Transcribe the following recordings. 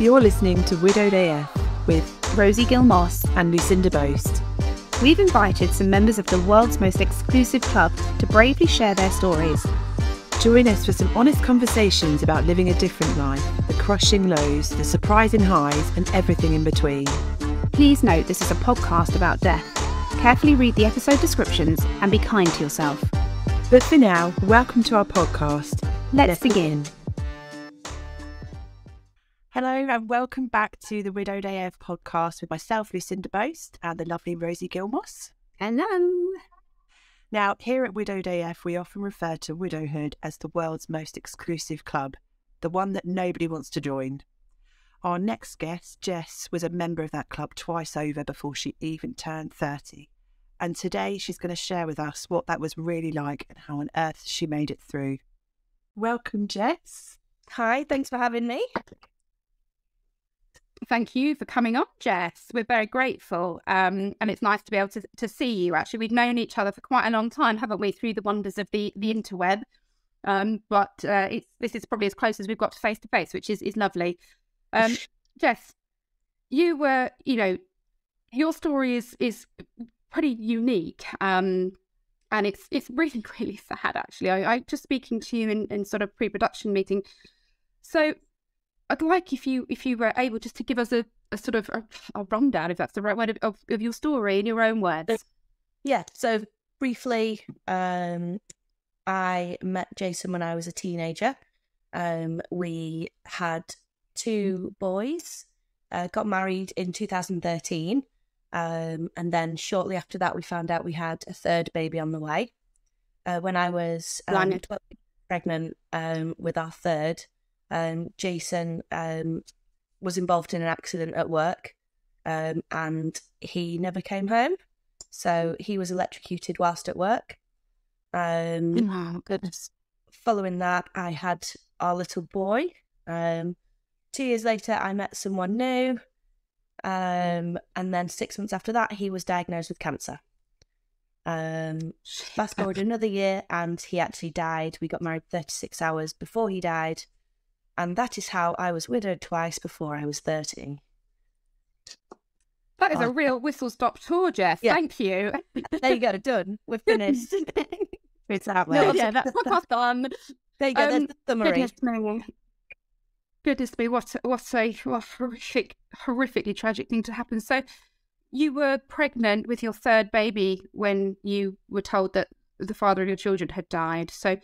You're listening to Widowed AF with Rosie Gilmoss and Lucinda Boast. We've invited some members of the world's most exclusive club to bravely share their stories. Join us for some honest conversations about living a different life, the crushing lows, the surprising highs, and everything in between. Please note this is a podcast about death. Carefully read the episode descriptions and be kind to yourself. But for now, welcome to our podcast. Let's, Let's begin. Hello and welcome back to the Widowed AF podcast with myself, Lucinda Boast, and the lovely Rosie Gilmoss. Hello. Now, here at Widowed AF, we often refer to widowhood as the world's most exclusive club, the one that nobody wants to join. Our next guest, Jess, was a member of that club twice over before she even turned 30. And today she's going to share with us what that was really like and how on earth she made it through. Welcome, Jess. Hi, thanks for having me. Thank you for coming on, Jess. We're very grateful. Um, and it's nice to be able to, to see you. Actually, we've known each other for quite a long time, haven't we, through the wonders of the, the interweb. Um, but uh, it's, this is probably as close as we've got to face to face, which is, is lovely. Um, Jess, you were, you know, your story is is pretty unique. Um, and it's it's really really sad actually. I, I just speaking to you in, in sort of pre-production meeting. So I'd like if you if you were able just to give us a, a sort of a, a, rundown, if that's the right word, of, of, your story in your own words. Yeah. So briefly, um, I met Jason when I was a teenager. Um, we had two boys, uh, got married in 2013. Um, and then shortly after that, we found out we had a third baby on the way. Uh, when I was um, pregnant um, with our third, um, Jason um, was involved in an accident at work um, and he never came home. So he was electrocuted whilst at work. Um, oh, goodness. Following that, I had our little boy. Um, two years later, I met someone new. Um, and then six months after that, he was diagnosed with cancer. Um, fast forward another year, and he actually died. We got married 36 hours before he died. And that is how I was widowed twice before I was 30. That is oh. a real whistle stop tour, Jess. Yeah. Thank you. there you go, done. We're finished. it's out there. No, yeah, that's podcast done. There you go, um, the summary. Goodness me. Goodness me, what, what a what horrific, horrifically tragic thing to happen. So, you were pregnant with your third baby when you were told that the father of your children had died. So,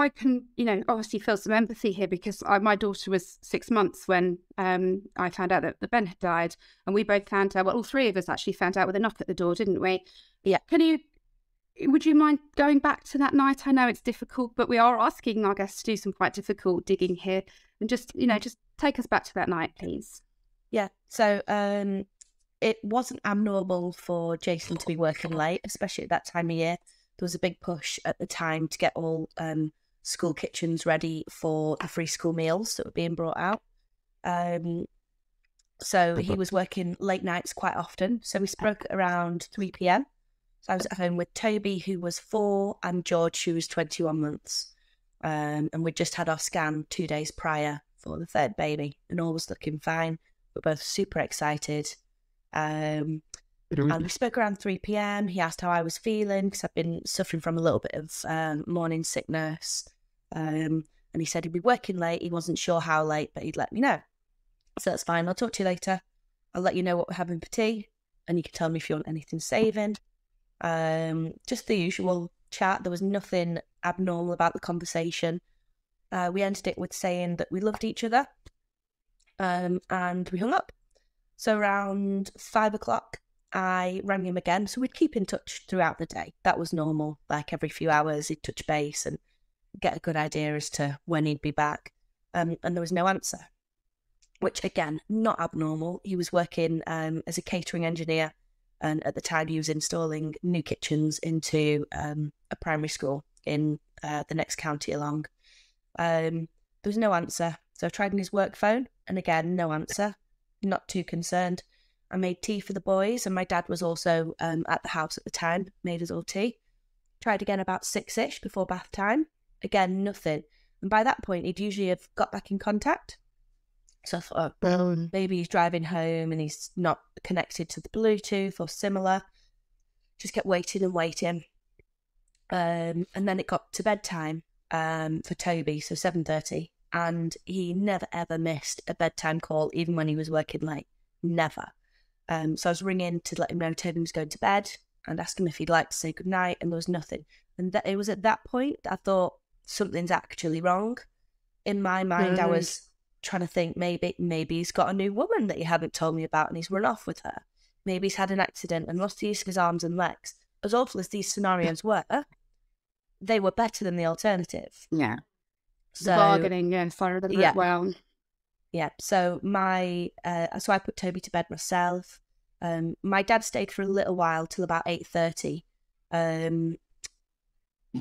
I can, you know, obviously feel some empathy here because I, my daughter was six months when um, I found out that the Ben had died, and we both found out. Well, all three of us actually found out with a knock at the door, didn't we? Yeah. Can you? Would you mind going back to that night? I know it's difficult, but we are asking our guests to do some quite difficult digging here, and just you know, just take us back to that night, please. Yeah. So um, it wasn't abnormal for Jason to be working late, especially at that time of year. There was a big push at the time to get all um, school kitchens ready for the free school meals that were being brought out. Um, so he was working late nights quite often. So we spoke around 3 p.m. So I was at home with Toby, who was four, and George, who was 21 months. Um, and we'd just had our scan two days prior for the third baby, and all was looking fine. We're both super excited. Um, and we spoke around 3 p.m. He asked how I was feeling because I've been suffering from a little bit of um, morning sickness. Um, and he said he'd be working late. He wasn't sure how late, but he'd let me know. So that's fine. I'll talk to you later. I'll let you know what we're having for tea, and you can tell me if you want anything saving. Um, just the usual chat. There was nothing abnormal about the conversation. Uh, we ended it with saying that we loved each other, um, and we hung up. So around five o'clock, I rang him again. So we'd keep in touch throughout the day. That was normal. Like every few hours, he'd touch base and get a good idea as to when he'd be back. Um, and there was no answer, which again, not abnormal. He was working um, as a catering engineer, and at the time he was installing new kitchens into um, a primary school in uh, the next county along. Um, there was no answer, so I tried on his work phone, and again, no answer. Not too concerned. I made tea for the boys, and my dad was also um, at the house at the time, made us all tea. Tried again about six ish before bath time, Again, nothing. And by that point, he'd usually have got back in contact. So I thought, oh, maybe he's driving home and he's not connected to the Bluetooth or similar. Just kept waiting and waiting. Um, and then it got to bedtime um, for Toby, so 7.30. And he never, ever missed a bedtime call, even when he was working late. Never. Um, so I was ringing to let him know Toby was going to bed and ask him if he'd like to say goodnight, and there was nothing. And that, it was at that point I thought something's actually wrong. In my mind, mm. I was trying to think maybe maybe he's got a new woman that he hadn't told me about and he's run off with her. Maybe he's had an accident and lost the use of his arms and legs. As awful as these scenarios were, they were better than the alternative. Yeah. So bargaining, yeah, fire them yeah. well. Yeah. So my uh, so I put Toby to bed myself. Um, my dad stayed for a little while till about eight thirty, um,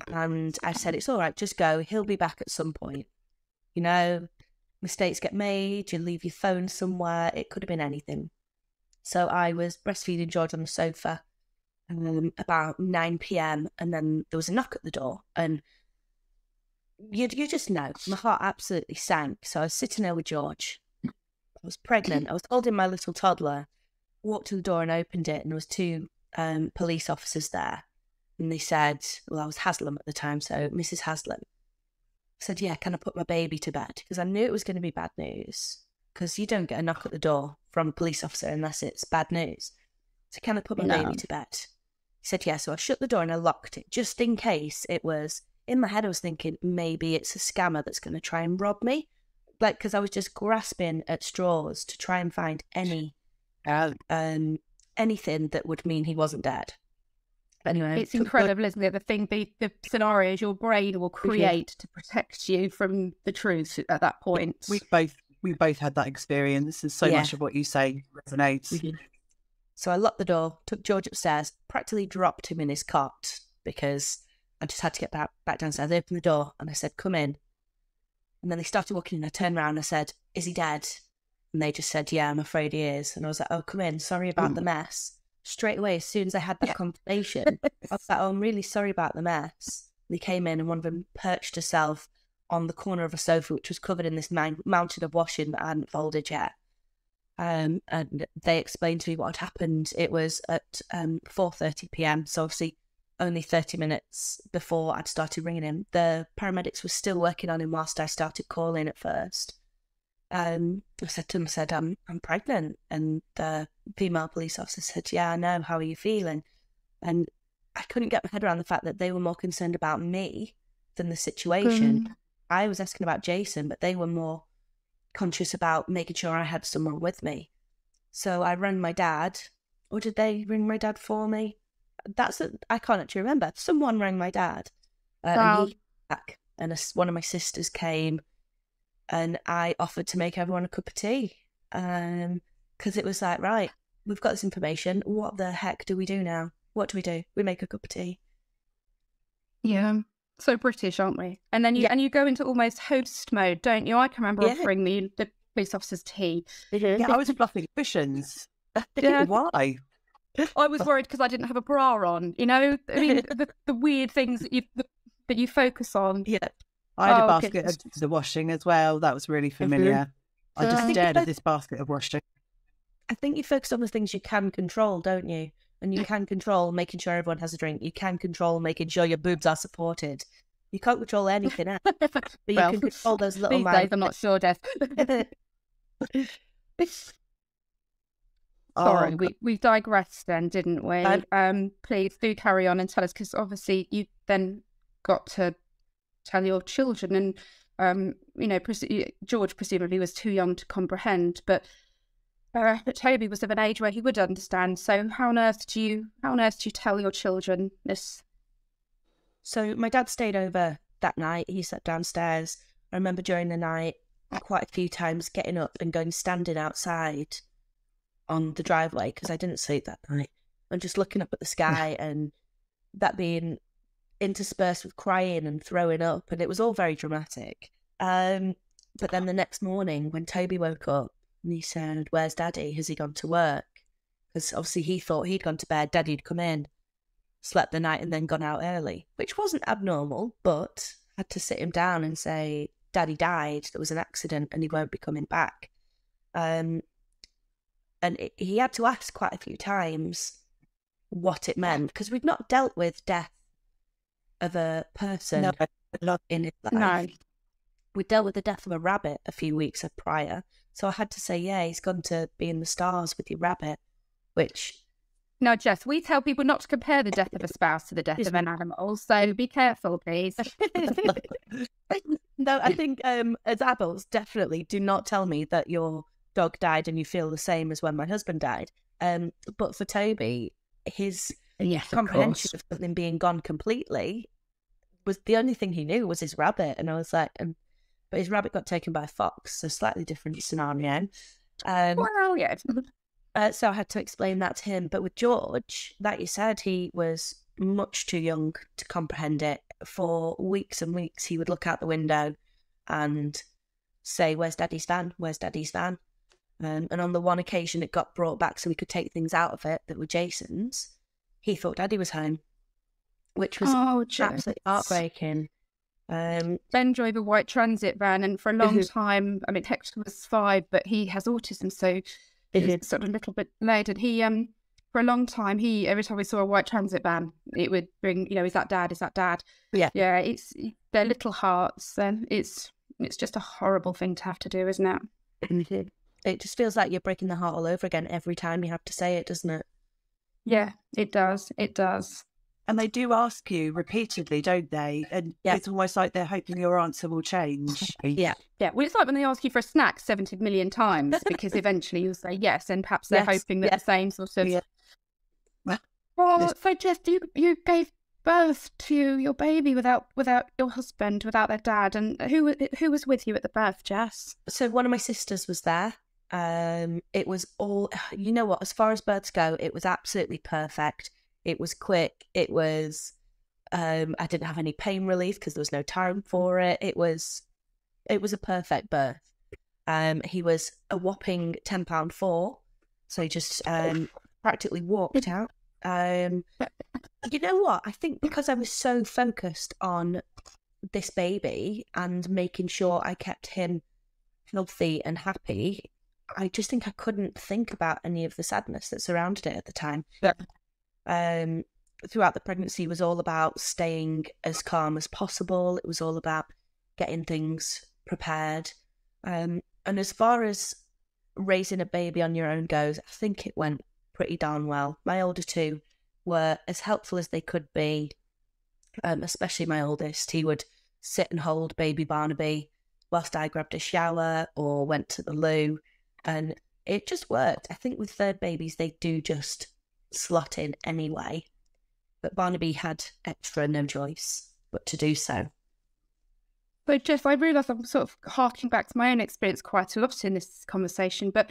and I said it's all right, just go. He'll be back at some point. You know, mistakes get made. You leave your phone somewhere. It could have been anything. So I was breastfeeding George on the sofa um, about 9 p.m. and then there was a knock at the door and you you just know my heart absolutely sank. So I was sitting there with George. I was pregnant. I was holding my little toddler. Walked to the door and opened it, and there was two um, police officers there. And they said, "Well, I was Haslam at the time, so Mrs. Haslam." Said, "Yeah, can I put my baby to bed?" Because I knew it was going to be bad news. Because you don't get a knock at the door from a police officer unless it's bad news. So can I put my no. baby to bed? He said, Yeah. So I shut the door and I locked it just in case it was. In my head, I was thinking maybe it's a scammer that's going to try and rob me. Like, because I was just grasping at straws to try and find any, uh, um, anything that would mean he wasn't dead. Anyway, it's incredible, isn't it? The thing, the, the scenarios your brain will create to protect you from the truth at that point. We both we both had that experience, and so yeah. much of what you say resonates. Mm-hmm. So I locked the door, took George upstairs, practically dropped him in his cot because I just had to get back, back downstairs. I opened the door and I said, Come in. And then they started walking and I turned around and I said, Is he dead? And they just said, Yeah, I'm afraid he is. And I was like, Oh, come in. Sorry about mm. the mess. Straight away, as soon as I had that conversation, I was like, Oh, I'm really sorry about the mess. They came in and one of them perched herself on the corner of a sofa, which was covered in this mountain of washing that I hadn't folded yet. Um, and they explained to me what had happened. It was at um, 4:30 p.m. So obviously, only 30 minutes before I'd started ringing him. The paramedics were still working on him whilst I started calling at first. Um, I said to him, I said, I'm, I'm pregnant. And the female police officer said, Yeah, I know. How are you feeling? And I couldn't get my head around the fact that they were more concerned about me than the situation. Mm. I was asking about Jason, but they were more conscious about making sure I had someone with me. So I rang my dad, or did they ring my dad for me? That's I can't actually remember. Someone rang my dad, uh, wow. and he back, and a, one of my sisters came, and I offered to make everyone a cup of tea, um, because it was like right, we've got this information. What the heck do we do now? What do we do? We make a cup of tea. Yeah so British, aren't we? And then you yeah. and you go into almost host mode, don't you? I can remember yeah. offering the the police officers tea. Mm-hmm. Yeah, I was fluffing cushions. yeah. Why? I was worried because I didn't have a bra on. You know, I mean, the, the weird things that you that you focus on. Yeah, I had oh, a basket okay. of the washing as well. That was really familiar. Mm-hmm. I just stared at this basket of washing. I think you focus on the things you can control, don't you? and you can control making sure everyone has a drink. You can control making sure your boobs are supported. You can't control anything else, but you well, can control those little. These days, I'm not sure, Jess. Sorry, oh, we, we digressed then, didn't we? Um, um, please do carry on and tell us because obviously you then got to tell your children, and um, you know, George presumably was too young to comprehend, but uh, but Toby was of an age where he would understand. So how on earth do you how on earth do you tell your children this? So my dad stayed over that night. He sat downstairs. I remember during the night quite a few times getting up and going standing outside on the driveway because I didn't sleep that night and just looking up at the sky and that being interspersed with crying and throwing up and it was all very dramatic. Um, but then the next morning when Toby woke up and he said, Where's daddy? Has he gone to work? Because obviously he thought he'd gone to bed, daddy'd come in, slept the night, and then gone out early, which wasn't abnormal, but had to sit him down and say, Daddy died, there was an accident, and he won't be coming back. Um, and it, he had to ask quite a few times what it meant because we've not dealt with death of a person No, in his life. No. We dealt with the death of a rabbit a few weeks prior. So I had to say, yeah, he's gone to be in the stars with your rabbit, which No, Jess, we tell people not to compare the death of a spouse to the death of an animal. So be careful, please. no, I think um, as adults, definitely do not tell me that your dog died and you feel the same as when my husband died. Um, but for Toby, his yes, comprehension of something being gone completely was the only thing he knew was his rabbit, and I was like, um, but his rabbit got taken by a fox, so slightly different scenario. Um, Well, yeah. uh, so I had to explain that to him. But with George, like you said, he was much too young to comprehend it. For weeks and weeks, he would look out the window and say, "Where's Daddy's van? Where's Daddy's van?" Um, and on the one occasion it got brought back, so we could take things out of it that were Jason's. He thought Daddy was home, which was Oh, absolutely heartbreaking. Um, Ben drove a white transit van, and for a long Mhm. time, I mean, Hector was five, but he has autism, so Mhm. it's sort of a little bit late. And he, um, for a long time, he every time we saw a white transit van, it would bring, you know, is that dad? Is that dad? Yeah. yeah. It's their little hearts, Then it's it's just a horrible thing to have to do, isn't it? it just feels like you're breaking the heart all over again every time you have to say it, doesn't it? Yeah, it does. It does. And they do ask you repeatedly, don't they? And Yeah. it's almost like they're hoping your answer will change. Yeah. Yeah, well, it's like when they ask you for a snack 70 million times because eventually you'll say yes, and perhaps they're Yes, hoping that yes. the same sort of. Yeah. Well, Yes. so Jess, you you gave birth to your baby without without your husband, without their dad, and who wa- who was with you at the birth, Jess? So one of my sisters was there. Um, it was all, you know what, as far as birds go, it was absolutely perfect. It was quick. It was, um, I didn't have any pain relief because there was no time for it. It was, it was a perfect birth. Um, he was a whopping ten pound four, so he just um practically walked out. Um, you know what? I think because I was so focused on this baby and making sure I kept him healthy and happy, I just think I couldn't think about any of the sadness that surrounded it at the time. Yeah. Um, throughout the pregnancy was all about staying as calm as possible. It was all about getting things prepared. Um, and as far as raising a baby on your own goes, I think it went pretty darn well. My older two were as helpful as they could be, um, especially my oldest. He would sit and hold baby Barnaby whilst I grabbed a shower or went to the loo, and it just worked. I think with third babies, they do just slot in anyway. But Barnaby had extra no choice but to do so. But Jess, I realise I'm sort of harking back to my own experience quite a lot in this conversation, but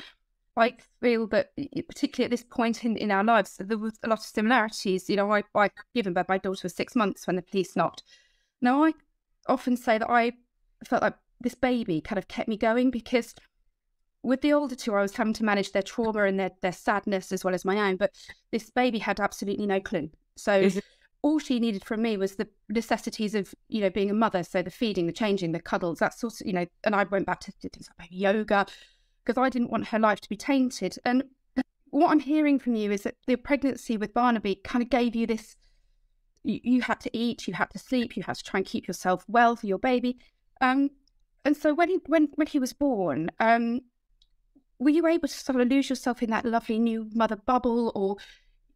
I feel that, particularly at this point in, in our lives, there was a lot of similarities. You know, I, I given birth, my daughter was six months when the police knocked. Now, I often say that I felt like this baby kind of kept me going because with the older two, I was having to manage their trauma and their, their sadness as well as my own, but this baby had absolutely no clue. So, all she needed from me was the necessities of you know being a mother so the feeding the changing the cuddles that sort of you know and i went back to things like yoga because i didn't want her life to be tainted and what i'm hearing from you is that the pregnancy with barnaby kind of gave you this you, you had to eat you had to sleep you had to try and keep yourself well for your baby um and so when he when when he was born um were you able to sort of lose yourself in that lovely new mother bubble or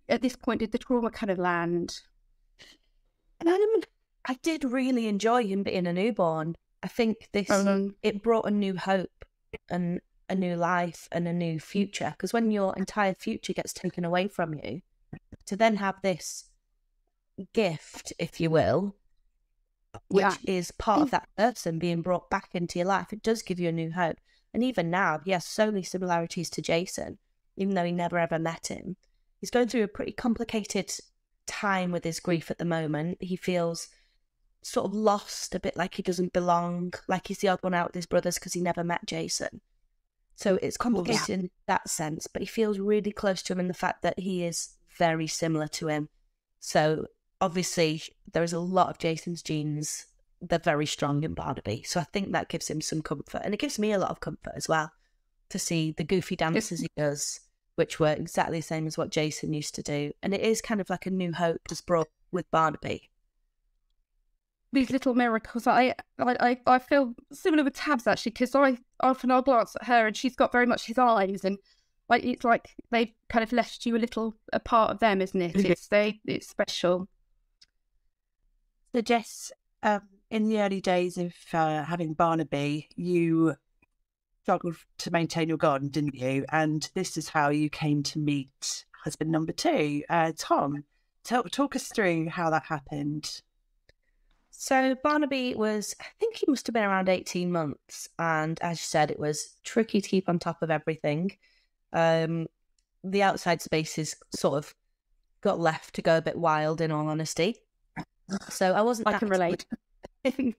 at this point did the trauma kind of land Um, I did really enjoy him being a newborn. I think this Um, it brought a new hope and a new life and a new future. Because when your entire future gets taken away from you, to then have this gift, if you will, which Yeah. is part of that person being brought back into your life, it does give you a new hope. And even now, he has so many similarities to Jason, even though he never ever met him. He's going through a pretty complicated time with his grief at the moment. He feels sort of lost, a bit like he doesn't belong, like he's the odd one out with his brothers because he never met Jason. So it's complicated in that sense, but he feels really close to him in the fact that he is very similar to him. So obviously, there is a lot of Jason's genes. They're very strong in Barnaby. So I think that gives him some comfort. And it gives me a lot of comfort as well. to see the goofy dances he does, which were exactly the same as what Jason used to do. And it is kind of like a new hope just brought with Barnaby. These little miracles, I I, I feel similar with Tabs actually, because I often I'll glance at her and she's got very much his eyes, and like it's like they've kind of left you a little a part of them, isn't it? It's they it's special. So Jess, um, in the early days of uh, having Barnaby, you struggled to maintain your garden, didn't you? And this is how you came to meet husband number two, uh, Tom. Tell, talk us through how that happened. So Barnaby was, I think he must have been around 18 months. And as you said, it was tricky to keep on top of everything. Um, the outside spaces sort of got left to go a bit wild, in all honesty. So I wasn't. I can relate.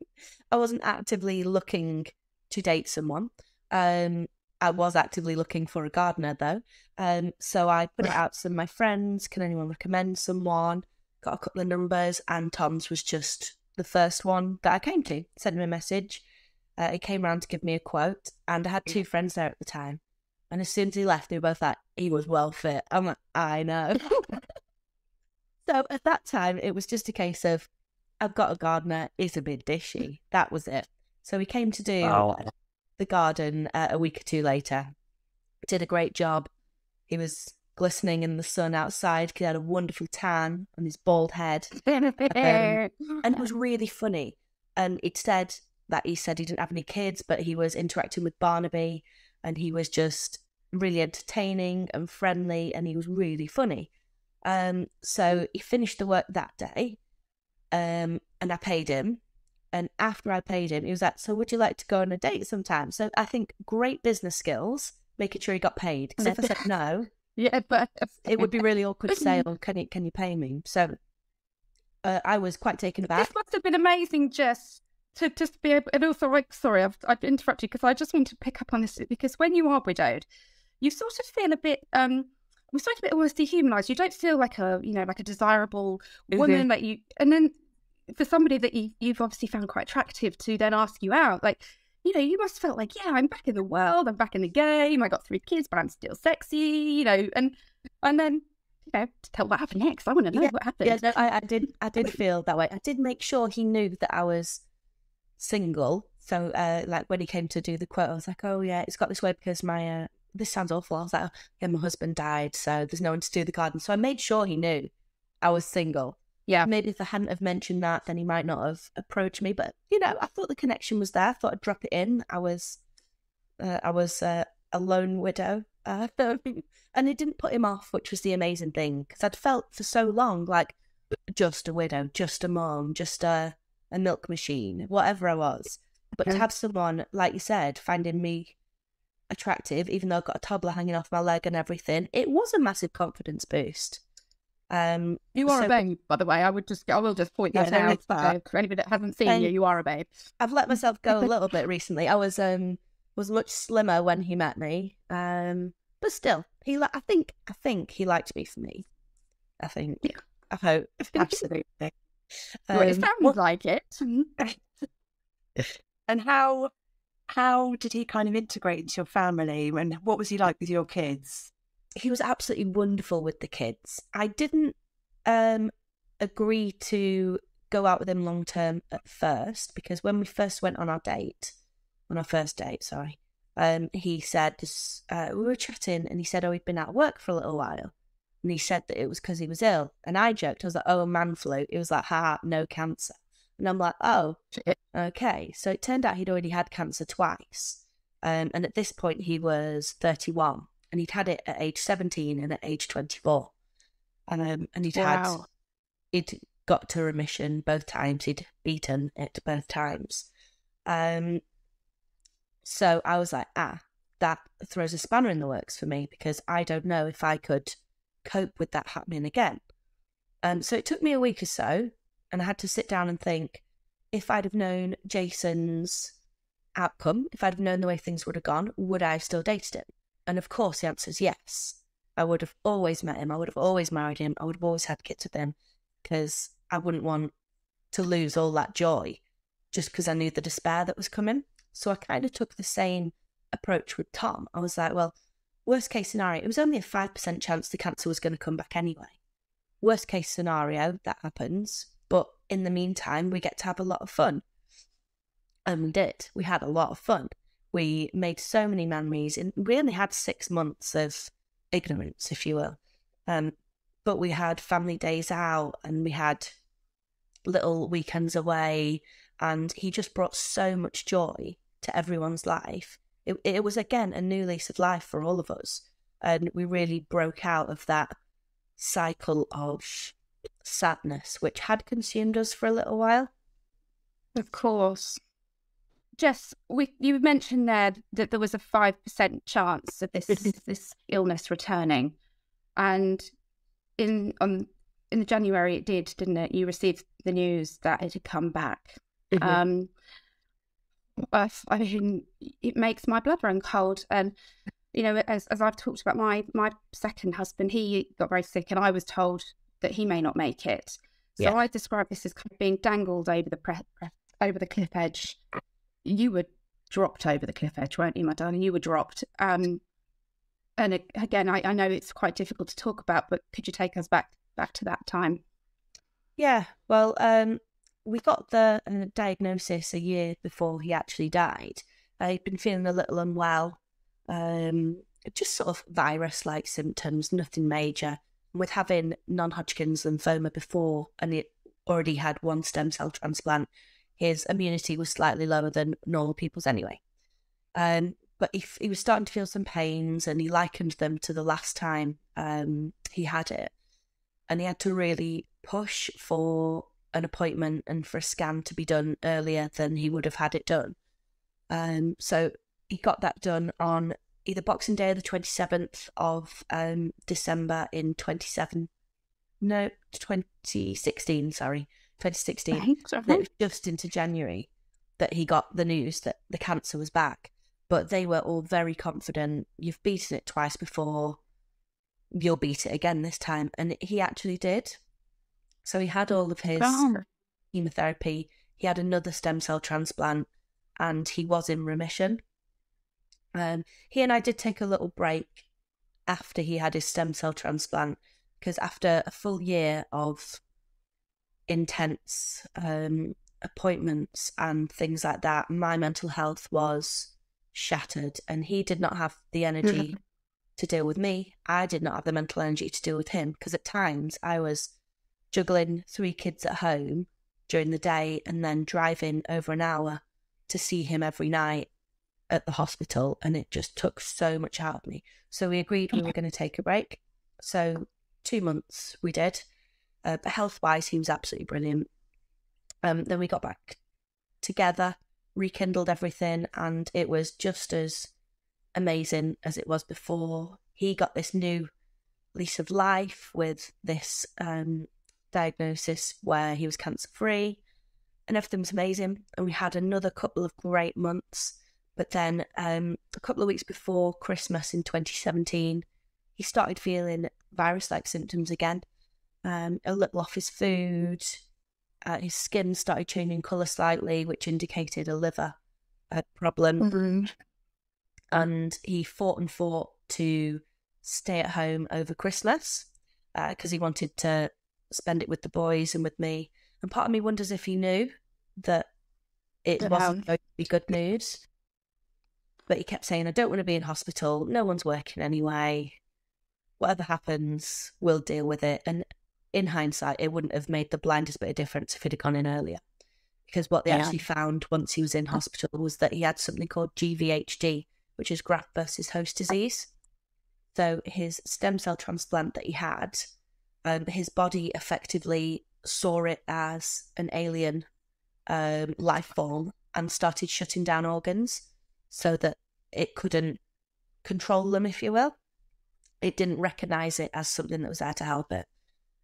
I wasn't actively looking to date someone. Um, I was actively looking for a gardener though. Um, so I put it out to my friends. Can anyone recommend someone? Got a couple of numbers, and Tom's was just the first one that I came to. Sent him a message. Uh, he came round to give me a quote, and I had two friends there at the time. And as soon as he left, they were both like, he was well fit. I'm like, I know. so at that time, it was just a case of, I've got a gardener, it's a bit dishy. That was it. So he came to do Oh. the garden uh, a week or two later. Did a great job. He was glistening in the sun outside. He had a wonderful tan on his bald head. and it was really funny. And it said that he said he didn't have any kids, but he was interacting with Barnaby and he was just really entertaining and friendly and he was really funny. Um, so he finished the work that day um, and I paid him. And after I paid him, he was like, So would you like to go on a date sometime? So I think great business skills, making sure he got paid. Because if I said no, yeah, but it would be really awkward to say, oh, can you, can you pay me? So uh, I was quite taken aback. This must have been amazing, Jess, to just be able. And also, like, sorry, I've, I've interrupted you because I just want to pick up on this because when you are widowed, you sort of feel a bit. um we sort of a bit almost dehumanized. You don't feel like a, you know, like a desirable woman that you, and then for somebody that you, you've obviously found quite attractive to then ask you out, like, you know, you must have felt like, yeah, I'm back in the world, I'm back in the game, I got three kids, but I'm still sexy, you know, and and then, you know, to tell what happened next. I want to know Yeah, what happened. Yeah, no, I, I did. I did feel that way. I did make sure he knew that I was single. So, uh, like when he came to do the quote, I was like, "Oh yeah, it's got this way because my uh, this sounds awful." I was like, oh, "Yeah, my husband died, so there's no one to do the garden." So I made sure he knew I was single. Yeah. Maybe if I hadn't have mentioned that, then he might not have approached me. But you know, I thought the connection was there. I thought I'd drop it in. I was, uh, I was uh, a lone widow, uh, and it didn't put him off, which was the amazing thing because I'd felt for so long like just a widow, just a mom, just a a milk machine, whatever I was. But to have someone like you said finding me attractive, even though I've got a toddler hanging off my leg and everything, it was a massive confidence boost. Um, You are So- a babe, by the way. I would just, I will just point that there out that. for anybody that hasn't seen And- you. You are a babe. I've let myself go a little bit recently. I was um was much slimmer when he met me. Um, but still, he li- I think I think he liked me for me. I think. Yeah. I hope. Absolutely. Well, it Um, sounds what- like it. And how how did he kind of integrate into your family? And what was he like with your kids? he was absolutely wonderful with the kids. I didn't um agree to go out with him long term at first because when we first went on our date, on our first date, sorry, um, he said uh, we were chatting and he said, oh, he'd been out of work for a little while. And he said that it was because he was ill. And I joked, I was like, oh, man flu. It was like, ha, no cancer. And I'm like, oh, okay. So it turned out he'd already had cancer twice. Um, and at this point, he was 31 and he'd had it at age 17 and at age 24. Um, and he'd had, he'd got to remission both times. He'd beaten it both times. Um, so I was like, ah, that throws a spanner in the works for me because I don't know if I could cope with that happening again. Um, so it took me a week or so, and I had to sit down and think if I'd have known Jason's outcome, if I'd have known the way things would have gone, would I have still dated him? And of course, the answer is yes. I would have always met him. I would have always married him. I would have always had kids with him because I wouldn't want to lose all that joy just because I knew the despair that was coming. So I kind of took the same approach with Tom, I was like, well, worst case scenario, it was only a 5% chance the cancer was going to come back anyway. Worst case scenario, that happens. In the meantime, we get to have a lot of fun. And we did. We had a lot of fun. We made so many memories, and we only had six months of ignorance, if you will. Um, but we had family days out and we had little weekends away, and he just brought so much joy to everyone's life. It, it was again a new lease of life for all of us, and we really broke out of that cycle of sadness which had consumed us for a little while. Of course. Jess, we, you mentioned there that there was a five percent chance of this this illness returning, and in on in January it did, didn't it? You received the news that it had come back. Mm-hmm. Um, I, I mean, it makes my blood run cold, and you know, as as I've talked about my my second husband, he got very sick, and I was told that he may not make it. So yeah. I describe this as kind of being dangled over the pre- pre- over the cliff edge. You were dropped over the cliff edge, weren't you, my darling? You were dropped. Um, and again, I, I know it's quite difficult to talk about, but could you take us back back to that time? Yeah, well, um, we got the uh, diagnosis a year before he actually died. I'd been feeling a little unwell, um, just sort of virus-like symptoms, nothing major. With having non-Hodgkin's lymphoma before, and it already had one stem cell transplant, his immunity was slightly lower than normal people's anyway. Um, but he, he was starting to feel some pains and he likened them to the last time um, he had it. And he had to really push for an appointment and for a scan to be done earlier than he would have had it done. Um, so he got that done on either Boxing Day or the 27th of um, December in 27, no, 2016, sorry, 2016. It was just into January that he got the news that the cancer was back but they were all very confident. You've beaten it twice before. You'll beat it again this time. And he actually did. So he had all of his chemotherapy. He had another stem cell transplant and he was in remission. Um, he and I did take a little break after he had his stem cell transplant because after a full year of intense um, appointments and things like that, my mental health was shattered and he did not have the energy to deal with me. I did not have the mental energy to deal with him because at times I was juggling three kids at home during the day and then driving over an hour to see him every night at the hospital and it just took so much out of me. So we agreed we were going to take a break. So two months we did. Uh, but health wise, he was absolutely brilliant. Um, then we got back together rekindled everything, and it was just as amazing as it was before. He got this new lease of life with this um, diagnosis where he was cancer free, and everything was amazing. And we had another couple of great months. But then um, a couple of weeks before Christmas in 2017, he started feeling virus like symptoms again. Um, a little off his food, uh, his skin started changing colour slightly, which indicated a liver uh, problem. Mm-hmm. And he fought and fought to stay at home over Christmas because uh, he wanted to spend it with the boys and with me. And part of me wonders if he knew that it wasn't going to be good news. But he kept saying, I don't want to be in hospital. No one's working anyway. Whatever happens, we'll deal with it. And in hindsight, it wouldn't have made the blindest bit of difference if he'd have gone in earlier. Because what they yeah. actually found once he was in hospital was that he had something called GVHD, which is graft versus host disease. So his stem cell transplant that he had, um, his body effectively saw it as an alien um, life form and started shutting down organs so that it couldn't control them, if you will. It didn't recognize it as something that was there to help it.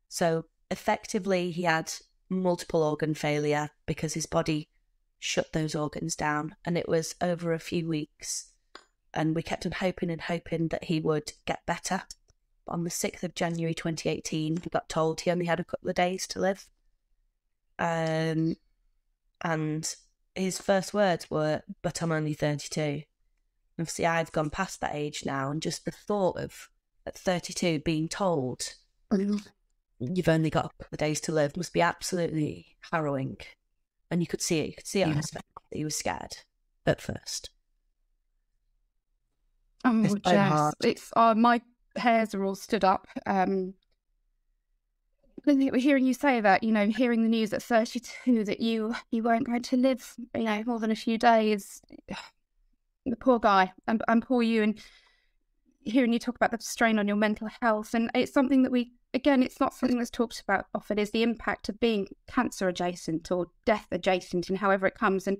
So effectively, he had multiple organ failure because his body shut those organs down. And it was over a few weeks. And we kept on hoping and hoping that he would get better. On the 6th of January 2018, we got told he only had a couple of days to live. Um, and his first words were, But I'm only 32. Obviously, I've gone past that age now, and just the thought of at 32 being told you've only got a couple of days to live must be absolutely harrowing. And you could see it. You could see it on Yeah. his face that he was scared at first. Oh, It's so Jess, it's uh, my hairs are all stood up. Um, hearing you say that, you know, hearing the news at 32 that you you weren't going to live, you know, more than a few days. The poor guy, and, and poor you, and hearing you talk about the strain on your mental health, and it's something that we, again, it's not something that's talked about often. Is the impact of being cancer adjacent or death adjacent, and however it comes, and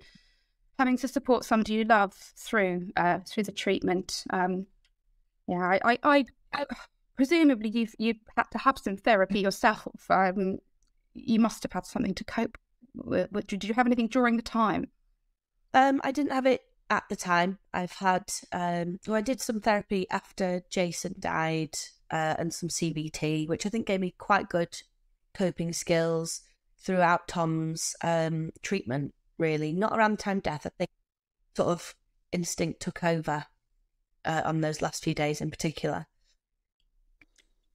having to support somebody you love through uh, through the treatment. Um, yeah, I, I, I, I presumably you've you've had to have some therapy yourself. Um, you must have had something to cope with. Did you have anything during the time? Um, I didn't have it at the time. I've had, um, well, I did some therapy after Jason died uh, and some CBT, which I think gave me quite good coping skills throughout Tom's um, treatment, really. Not around the time death. I think sort of instinct took over uh, on those last few days in particular.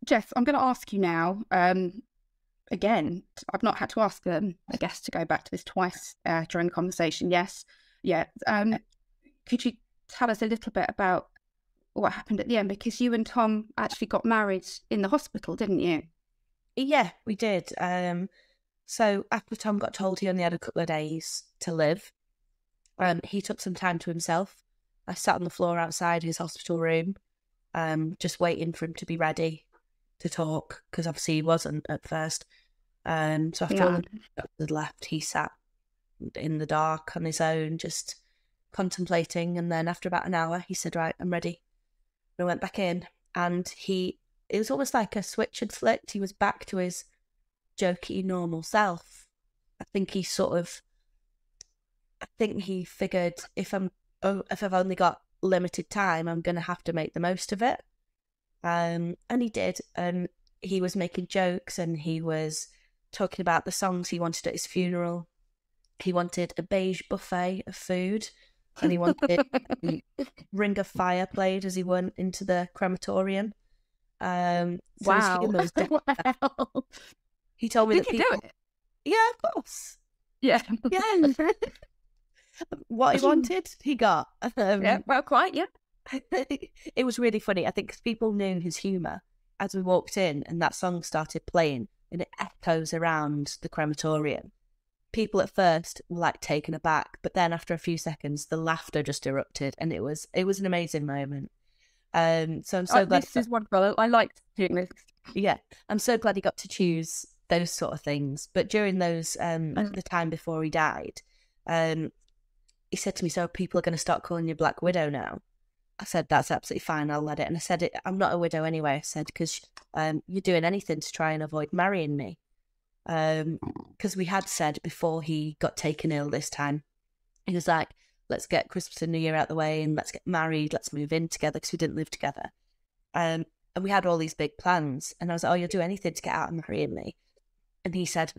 Jess, I'm going to ask you now. Um, again, I've not had to ask them, I guess, to go back to this twice uh, during the conversation. Yes, yeah. Um, could you tell us a little bit about what happened at the end? Because you and Tom actually got married in the hospital, didn't you? Yeah, we did. Um, so after Tom got told he only had a couple of days to live, um, he took some time to himself. I sat on the floor outside his hospital room, um, just waiting for him to be ready to talk because obviously he wasn't at first. Um, so after all Yeah. the doctors had left, he sat in the dark on his own, just contemplating. And then after about an hour, he said, "Right, I'm ready." And I went back in, and he it was almost like a switch had flicked. He was back to his jokey, normal self. I think he sort of, I think he figured if I'm, oh, if I've only got limited time, I'm going to have to make the most of it. Um, and he did. And he was making jokes and he was talking about the songs he wanted at his funeral. He wanted a beige buffet of food and he wanted Ring of Fire played as he went into the crematorium. Um, so wow. wow. he told me that people, do it? yeah, of course, Yeah. yeah. what he wanted, he got. Um, yeah. Well, quite. Yeah. it was really funny. I think people knew his humour as we walked in, and that song started playing, and it echoes around the crematorium. People at first were like taken aback, but then after a few seconds, the laughter just erupted, and it was it was an amazing moment. Um, so I'm so Oh, glad. this is wonderful. I liked doing this. yeah, I'm so glad he got to choose those sort of things. But during those, um, Mm. the time before he died, um, he said to me, "So people are going to start calling you Black Widow now." I said, "That's absolutely fine. I'll let it." And I said, "I'm not a widow anyway." I said, "Because um, you're doing anything to try and avoid marrying me." Because we had said before he got taken ill this time, he was like, "Let's get Christmas and New Year out the way, and let's get married. Let's move in together because we didn't live together." Um, and we had all these big plans. And I was like, "Oh, you'll do anything to get out and marrying me." And he said,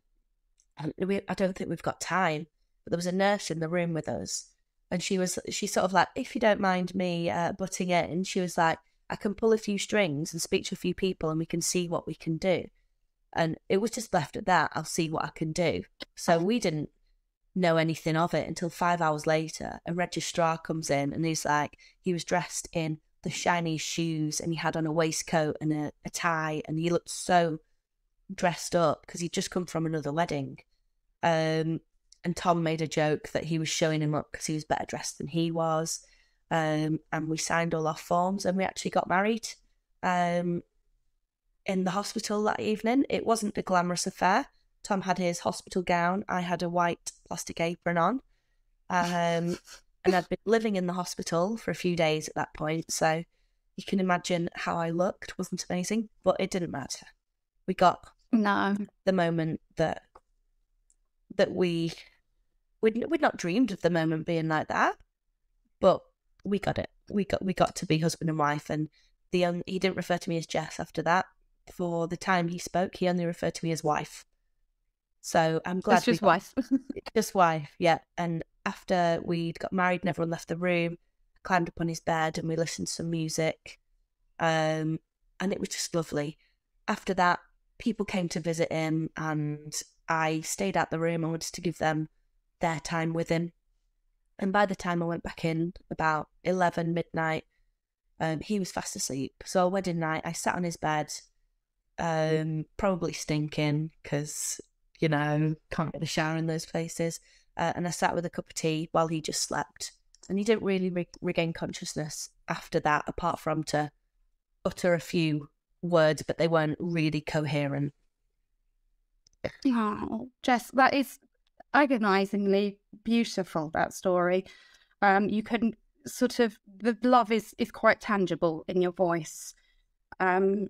"Um, "I don't think we've got time." But there was a nurse in the room with us, and she was she sort of like, "If you don't mind me uh, butting in," she was like, "I can pull a few strings and speak to a few people, and we can see what we can do." And it was just left at that. I'll see what I can do. So we didn't know anything of it until five hours later. A registrar comes in and he's like, he was dressed in the shiny shoes and he had on a waistcoat and a, a tie and he looked so dressed up because he'd just come from another wedding. Um, and Tom made a joke that he was showing him up because he was better dressed than he was. Um, and we signed all our forms and we actually got married. Um, in the hospital that evening. It wasn't a glamorous affair. Tom had his hospital gown. I had a white plastic apron on. Um, and I'd been living in the hospital for a few days at that point. So you can imagine how I looked. wasn't amazing, but it didn't matter. We got No. the moment that that we we'd, we'd not dreamed of the moment being like that, but we got it. We got we got to be husband and wife, and the um, he didn't refer to me as Jess after that. For the time he spoke, he only referred to me as wife. So I'm glad That's just got- wife. just wife, yeah. And after we'd got married and everyone left the room, climbed up on his bed, and we listened to some music. Um, and it was just lovely. After that, people came to visit him, and I stayed at the room. I wanted to give them their time with him. And by the time I went back in, about 11 midnight, um, he was fast asleep. So, wedding night, I sat on his bed, um, probably stinking because, you know, can't get a shower in those places. Uh, and I sat with a cup of tea while he just slept. And he didn't really re- regain consciousness after that, apart from to utter a few words, but they weren't really coherent. Oh, Jess, that is agonizingly beautiful, that story. Um, you can sort of, the love is, is quite tangible in your voice. Um,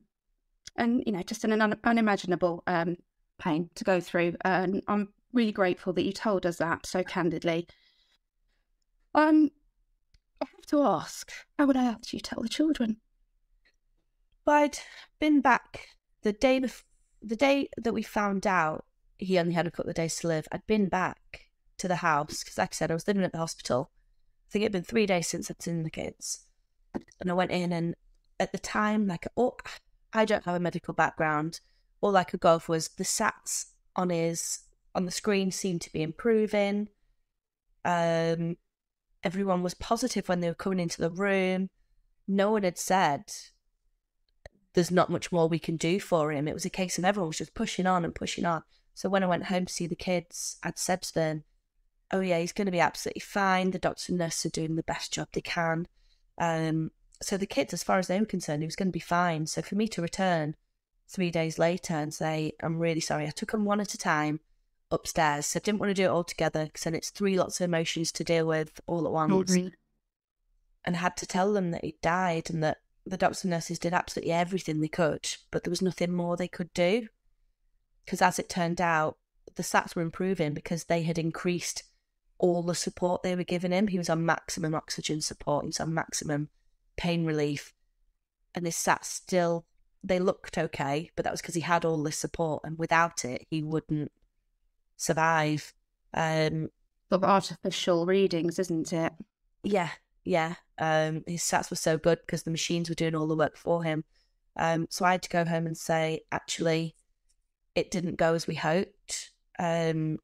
and, you know, just an un- unimaginable um, pain to go through. And I'm really grateful that you told us that so candidly. Um, I have to ask, how would I ask you tell the children? I'd been back the day before, the day that we found out he only had a couple of days to live. I'd been back to the house because, like I said, I was living at the hospital. I think it'd been three days since I'd seen the kids, and I went in. And at the time, like, oh, I don't have a medical background. All I could go off was the sats on his on the screen seemed to be improving. Um, everyone was positive when they were coming into the room. No one had said there's not much more we can do for him. It was a case of everyone was just pushing on and pushing on. So when I went home to see the kids, I'd said to them, "Oh yeah, he's going to be absolutely fine. The doctor and nurse are doing the best job they can." Um, so the kids, as far as they were concerned, he was going to be fine. So for me to return three days later and say, "I'm really sorry," I took them one at a time upstairs. So I didn't want to do it all together because then it's three lots of emotions to deal with all at once. And I had to tell them that he died and that the doctors and nurses did absolutely everything they could, but there was nothing more they could do. Because as it turned out, the stats were improving because they had increased all the support they were giving him. He was on maximum oxygen support, he was on maximum pain relief. And his sats still, they looked okay, but that was because he had all this support. And without it, he wouldn't survive. Um, Sort of artificial readings, isn't it? yeah, yeah. Um, his stats were so good because the machines were doing all the work for him. Um, so I had to go home and say, actually, it didn't go as we hoped. Um,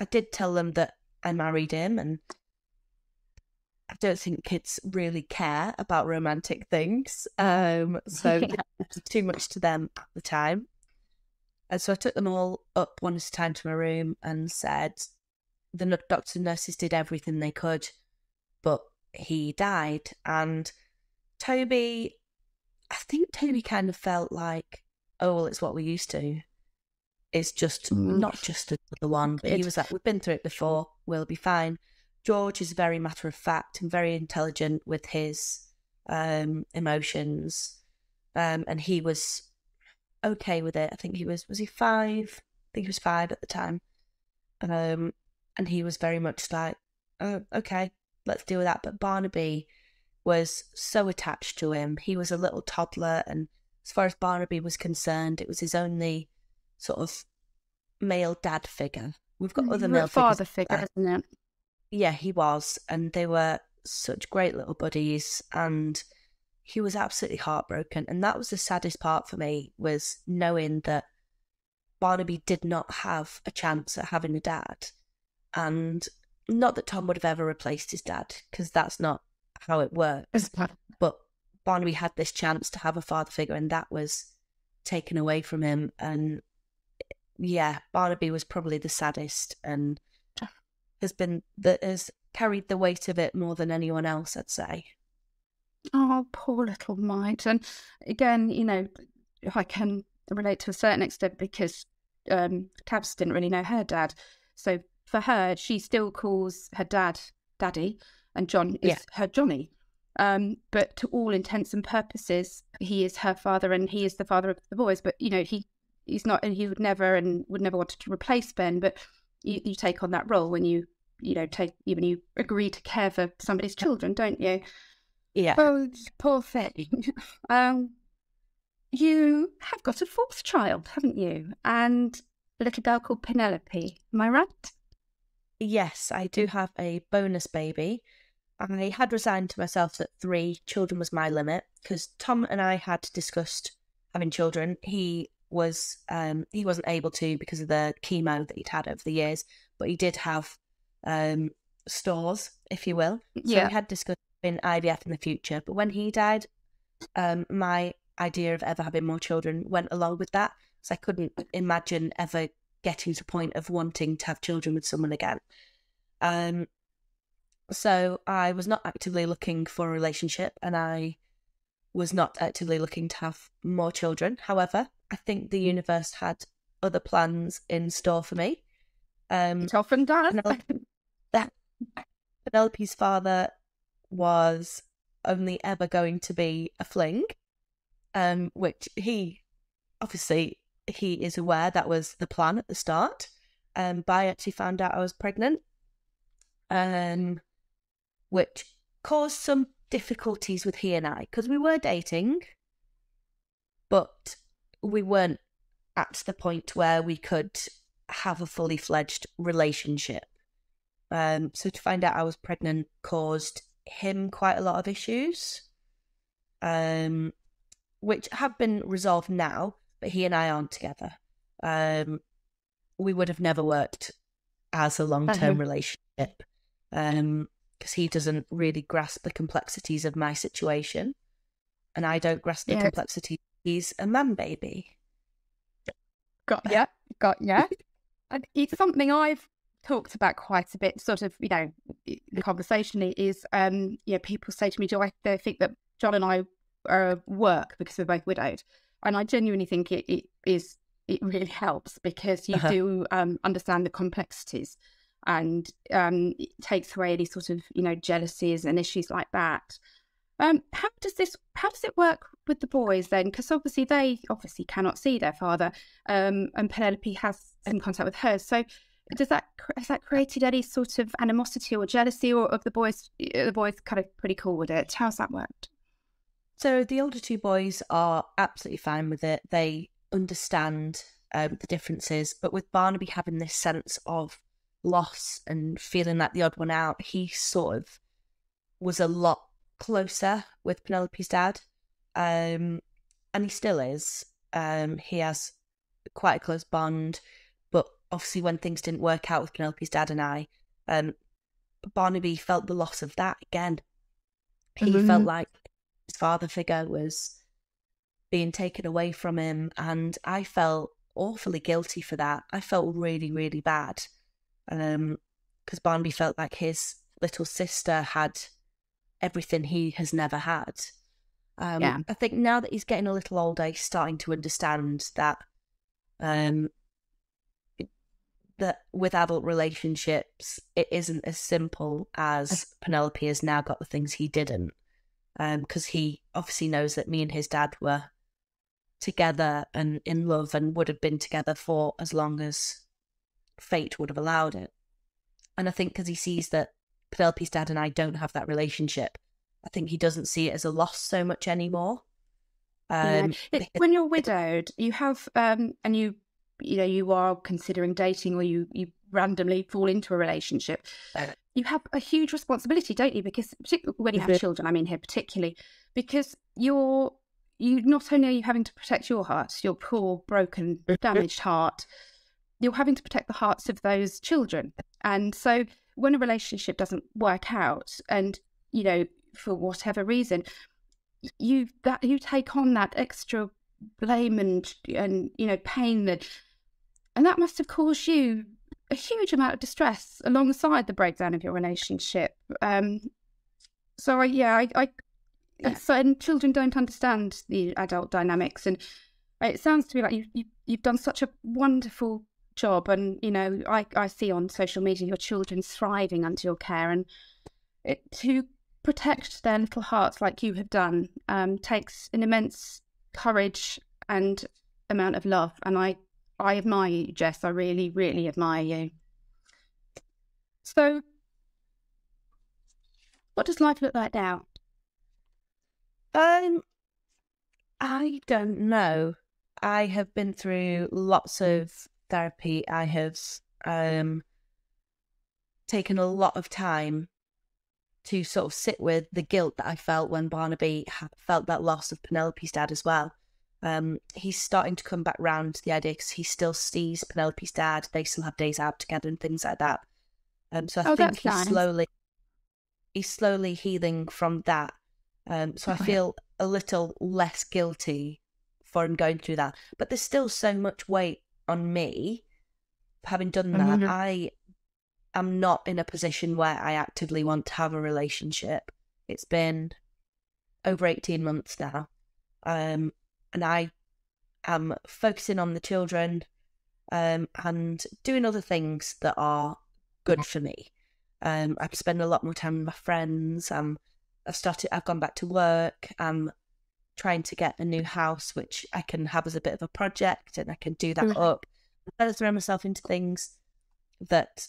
I did tell them that I married him, and I don't think kids really care about romantic things. Um, so Yeah. it was too much to them at the time. And so I took them all up one at a time to my room and said, the doctors and nurses did everything they could, but he died. And Toby, I think Toby kind of felt like, oh, well, it's what we used to. It's just Mm. not just another one. But he was like, we've been through it before. We'll be fine. George is very matter of fact and very intelligent with his um, emotions. Um, and he was okay with it. I think he was, was he five? I think he was five at the time. Um, and he was very much like, oh, okay, let's deal with that. But Barnaby was so attached to him. He was a little toddler, and as far as Barnaby was concerned, it was his only sort of male dad figure. We've got mm, other male father figures. figure, isn't it? Yeah, he was, and they were such great little buddies, and he was absolutely heartbroken. And that was the saddest part for me was knowing that Barnaby did not have a chance at having a dad, and not that Tom would have ever replaced his dad because that's not how it works. But Barnaby had this chance to have a father figure, and that was taken away from him. And yeah, Barnaby was probably the saddest, and has been that has carried the weight of it more than anyone else. I'd say. Oh, poor little mite. And again, you know, I can relate to a certain extent because um, Tabs didn't really know her dad. So for her, she still calls her dad Daddy, and John is Yeah. her Johnny. Um, but to all intents and purposes, he is her father, and he is the father of the boys. But you know, he he's not, and he would never, and would never want to replace Ben. But you, you take on that role when you, you know, take when you agree to care for somebody's children, don't you? Yeah. Oh, poor thing. um, you have got a fourth child, haven't you? And a little girl called Penelope. Am I right? Yes, I do have a bonus baby. I had resigned to myself that three children was my limit because Tom and I had discussed having children. He was um he wasn't able to because of the chemo that he'd had over the years, but he did have um stores, if you will. So Yeah. we had discussed in IVF in the future. But when he died, um my idea of ever having more children went along with that. So I couldn't imagine ever getting to the point of wanting to have children with someone again. Um so I was not actively looking for a relationship and I was not actively looking to have more children. However, I think the universe had other plans in store for me. Um, It often does. That Penelope's father was only ever going to be a fling, um, which he obviously he is aware that was the plan at the start. Um, but I actually found out I was pregnant, um, which caused some difficulties with he and I because we were dating, but we weren't at the point where we could have a fully fledged relationship. Um, so to find out I was pregnant caused him quite a lot of issues, um, which have been resolved now. But he and I aren't together. Um, we would have never worked as a long term Mhm. relationship because he doesn't really grasp the complexities of my situation, and I don't grasp the Yeah. complexities. He's a man baby. Got yeah, got yeah. And it's something I've talked about quite a bit. Sort of, you know, the conversation is, um, you know, people say to me, "Do I think that John and I uh, work because we're both widowed?" And I genuinely think it, it is it really helps because you Uh-huh. do um, understand the complexities, and um, it takes away any sort of you know jealousies and issues like that. Um, how does this? How does it work with the boys then? Because obviously they obviously cannot see their father, um, and Penelope has some contact with hers. So, does that has that created any sort of animosity or jealousy, or of the boys? The boys kind of pretty cool with it. How's that worked? So the older two boys are absolutely fine with it. They understand um, the differences, but with Barnaby having this sense of loss and feeling like the odd one out, he sort of was a lot closer with Penelope's dad, um, and he still is. Um, he has quite a close bond, but obviously when things didn't work out with Penelope's dad and I, um, Barnaby felt the loss of that again. He felt Mhm. like his father figure was being taken away from him, and I felt awfully guilty for that. I felt really, really bad, um, because Barnaby felt like his little sister had everything he has never had. Um, Yeah. I think now that he's getting a little older, he's starting to understand that, um, that with adult relationships, it isn't as simple as Penelope has now got the things he didn't because he obviously knows that me and his dad were together and in love and would have been together for as long as fate would have allowed it. And I think because he sees that Penelope's dad and I don't have that relationship, I think he doesn't see it as a loss so much anymore. Yeah. Um, It- when you're widowed, you have um, and you you know you are considering dating or you you randomly fall into a relationship. Uh, You have a huge responsibility, don't you? Because particularly when you have Mhm. children, I mean here particularly, because you're you not only are you having to protect your heart, your poor, broken, damaged heart, you're having to protect the hearts of those children. And so when a relationship doesn't work out, and you know for whatever reason, you that you take on that extra blame and and you know pain that and that must have caused you a huge amount of distress alongside the breakdown of your relationship. Um so I, yeah i i it's- so and children don't understand the adult dynamics and it sounds to me like you, you you've done such a wonderful job and you know i i see on social media your children thriving under your care and it to protect their little hearts like you have done um, takes an immense courage and amount of love. And I, I admire you, Jess. I really, really admire you. So, what does life look like now? Um, I don't know. I have been through lots of therapy. I have um taken a lot of time to sort of sit with the guilt that I felt when Barnaby felt that loss of Penelope's dad as well. Um, he's starting to come back round to the idea because he still sees Penelope's dad. They still have days out together and things like that. Um, so I Oh, think he's nice. slowly he's slowly healing from that. Um, so I Okay. feel a little less guilty for him going through that. But there's still so much weight on me having done that. Mhm. I am not in a position where I actively want to have a relationship. It's been over 18 months now. Um, and I am focusing on the children um, and doing other things that are good for me. Um, I've spent a lot more time with my friends. Um, I've started. I've gone back to work. I'm trying to get a new house, which I can have as a bit of a project, and I can do that Mhm. up. I better throw myself into things that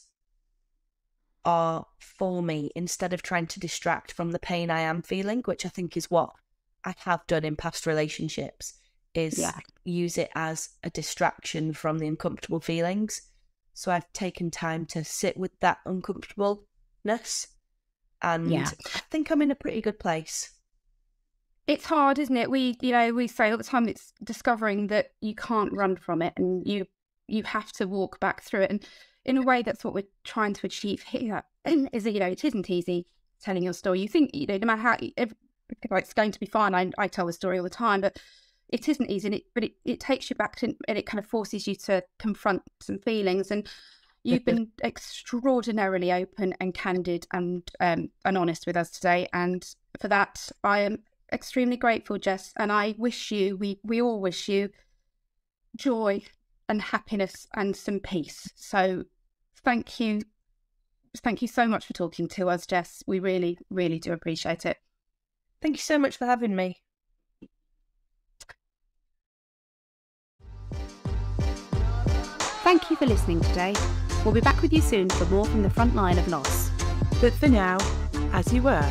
are for me instead of trying to distract from the pain I am feeling, which I think is what I have done in past relationships. Is Yeah. use it as a distraction from the uncomfortable feelings. So I've taken time to sit with that uncomfortableness, and Yeah. I think I'm in a pretty good place. It's hard, isn't it? We, you know, we say all the time it's discovering that you can't run from it and you you have to walk back through it. And in a way, that's what we're trying to achieve here. Is that, you know, it isn't easy telling your story. You think, you know, no matter how if, like, it's going to be fine. I, I tell the story all the time, but it isn't easy. And it, but it, it takes you back to, and it kind of forces you to confront some feelings. And you've been extraordinarily open and candid and um, and honest with us today. And for that, I am extremely grateful, Jess. And I wish you, we we all wish you joy and happiness and some peace. So thank you. Thank you so much for talking to us, Jess. We really, really do appreciate it. Thank you so much for having me. Thank you for listening today. We'll be back with you soon for more from the front line of loss. But for now, as you were,